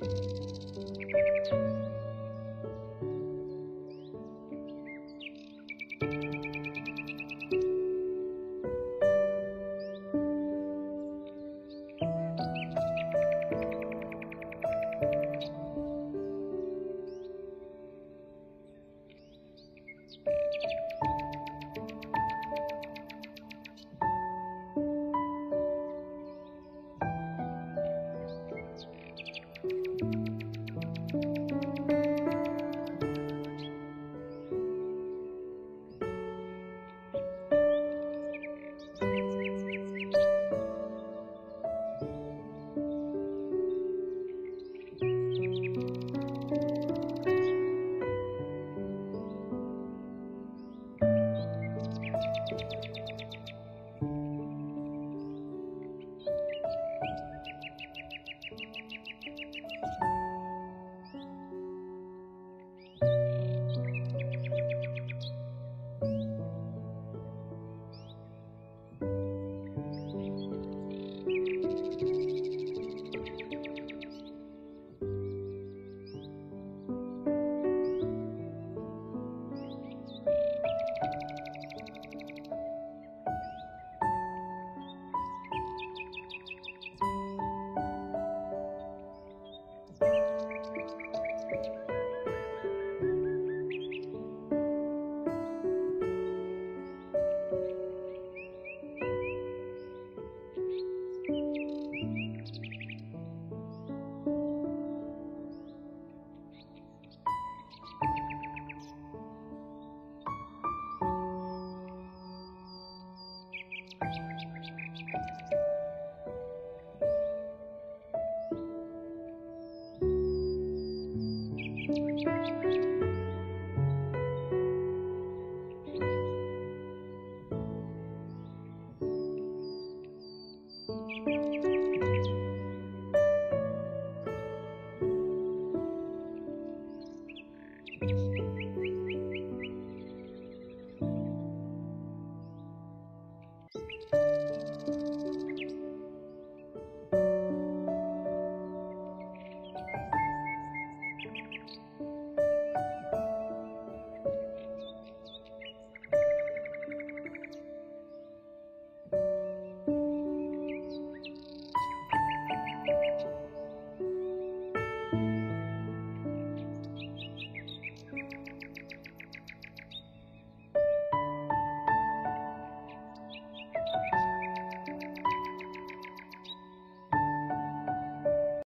Thank Thank you.